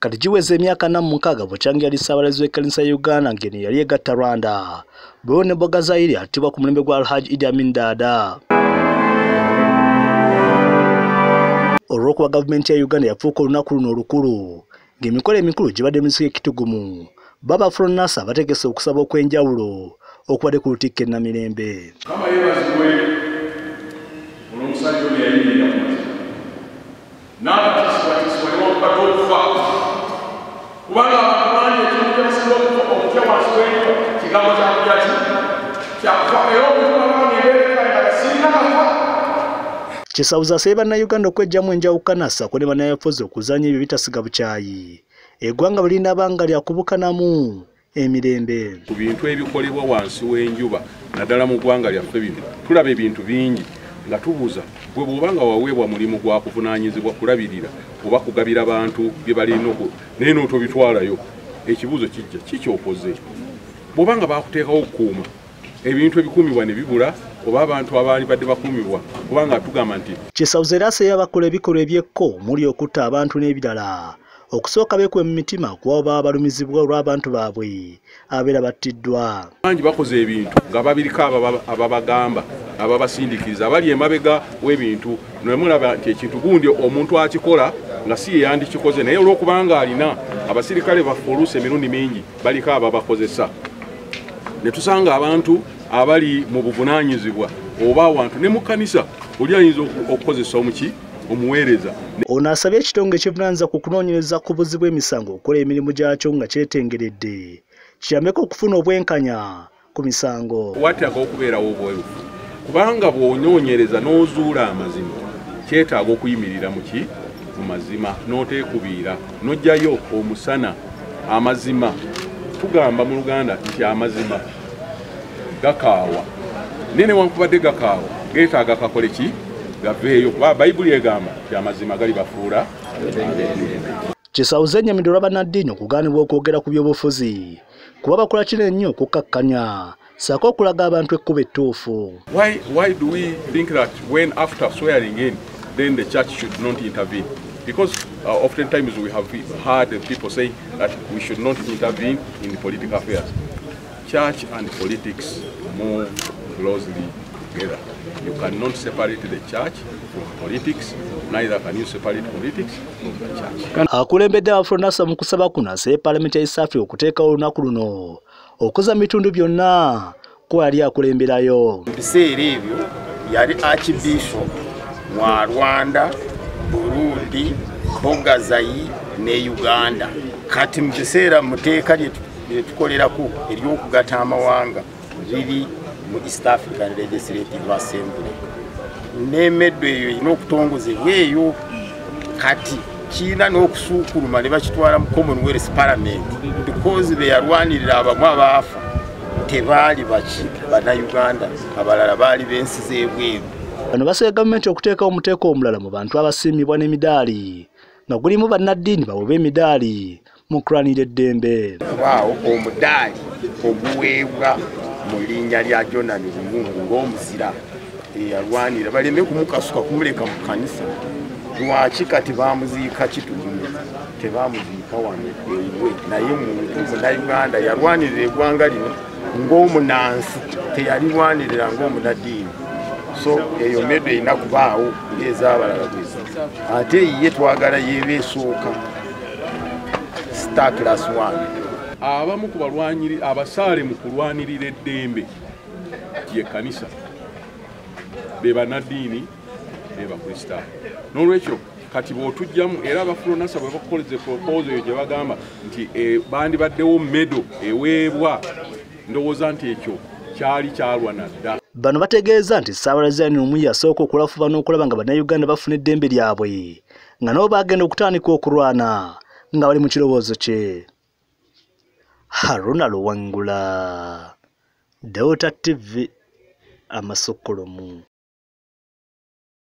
kati giweza emyaka namukaaga bukyange yali ssaabalazi w'ekkanisa ya uganda ngeno yali egatta rwanda. Bwewo ne boga zairi attibwa ku mulembe gwa alhaji idi amin daada olw'okuba gavumenti ya uganda yafuuka olunaku luno olukulu ng'emikolo emikulu gibadde misiko ekitugumu baba fronasa bategese okusaba okw'enjawulo okubadde ku lutikka ennamirembe kama yebazibwe olw'omusajja oyo yayimirira mu mazima n'abatisibwatisibwa ne wakubadde okufa kubanga abantu bangi ekintu kyebasinga okufa okutya wansi w'enjuba kigambo kyakulya ki kyakufa era omuntu abanga ebeerekaga gasinga kafa kisawuza asabye bannayuganda okwejjamu enjawukana sako ne bannayafuzi okuzanya ebyo bitasiga bukyayi. Eggwanga bulinda banga lyakubukanamu emirembe. Ku bintu ebikolebwa wansi w'enjuba naddala mu ggwanga lyaffe bino tulaba ebintu bingi nga tubuuza gwe bw'obanga waweebwa mulimu gwa kuvunaanyizibwa kulabirira oba kugabira bantu bye balina oku naye n'otobitwalayo ekibuuzo kijja kikyokoze bw'obanga bakuteekawo okukuuma ebintu ebikuumibwa ne bibula oba abantu abaali badde bakuumibwa kubanga tugamba nti kisawuza era asabye abakola ebikolwa ebyekko omuli okutta abantu n'ebirala. Okusooka beekuwe mu mitima kuba baba balumizibwa olw'abantu baabwe abeera battiddwa. Bangi bakoze ebintu nga babiriko ababa- ababagamba ababasindikiriza abali emabega w'ebintu nemulaba nti ekintu gundi omuntu akikola nga si ye yandikikoze naye olw'okubanga alina abasirikale baffe oluusi emirundi mingi baliko ababakozesa ne tusanga abantu abali mu buvunaanyizibwa oba awantu ne mu kkanisa oli ayinza oku- okukozesa omuki omuweereza. Ono asabye ekitongole ekivunaanyiriza ku kunoonyereza ku buzzi bw'emisango okukola emirimu gyakyo nga kyetengeredde. Kiyambeko okufuna obwenkanya ku misango. Wattako okubeerawo obwerufu kubanga bw'onoonyereza n'ozuula amazima kyetaaga okuyimirira mu ki mu mazima n'oteekubiira n'ojjayo omusana amazima. Tugamba mu luganda nti amazima gakaawa. Naye newankubadde gakaawa geetaaga kakole ki? Gaveeyo. Kuba bayibuli egamba nti amazima gali bafuula. Kisawuza ennyamidde olw'abannaddiini okugaanibwa okwogera ku byobufuzi. Kuba bakola kino ennyo okukkakkanya sako okulaga abantu ekkuba ettuufu. Why, why do we think that when after swearing in, then the church should not intervene? Because uh, oftentimes we have heard people say that we should not intervene in political affairs. Church and politics move closely together. You cannot separate the church from politics, neither can you separate politics from the church. akulembedde abafronasa mu kusaba kuno asabye paalamenti ya east africa okuteekawo olunaku luno okuza mu bitundu byonna kuba yali akulemberayo mu biseera ebyo yali archbishop wa rwanda burundi bogazayi ne uganda. Kati mu biseera mu teeka lyetukolerako ery'okugatta amawanga riri mu east african legislative assembly. N'emeddo eyo erina okutongozebwa eyo kati kiina n'okusuukuluma ne bakitwala mu commonwealth parliament because be yalwanirira abamu abaafa tebaali baki bannayuganda abalala baali b'ensi z'ebweru bano basabye gavumenti okuteekawo omuteeko omulala mu bantu abasiimibwa n'emidaali nga gulimu bannaddiini bawe emidaali mu kulwanira eddembe. Waawo omudaali oguweebwa mu linnya lya jonani lumungu ng'omuzira eyalwanira. Baleme kumukasuka kumuleka mu kanisa lwaki kati bamuziika kitugumu tebamuziika wano ewe naye muntu munayuganda yalwanirira eggwanga lino ng'omunansi teyalirwanirira ng'omunaddiini so eyo medo erina kubaawo ng'ez'abalala bwezi. Ate ye twagala yeeba esooka. Star class one. Abamu ku balwanyiri abasaale mu kulwanirira eddembe ye kanisa be bannaddiini be bakristaayo n'olwekyo kati bw'otugjamu era abafulonasa bwe bakukoleza epropozo eyo gye bagamba nti eh, bandibaddewo medo eweebwa ndowooza nti ekyo kyali kyalwa nadda bano bategeeza nti ssaabalazi ani omu yasooka okulafuba n'okulaba nga bannayuganda bafuna eddembe lyabwe nga nabo bagenda okutandika okulwana nga bali mu kirowoozo kye. Haruna luwangula delta tv amasokolomu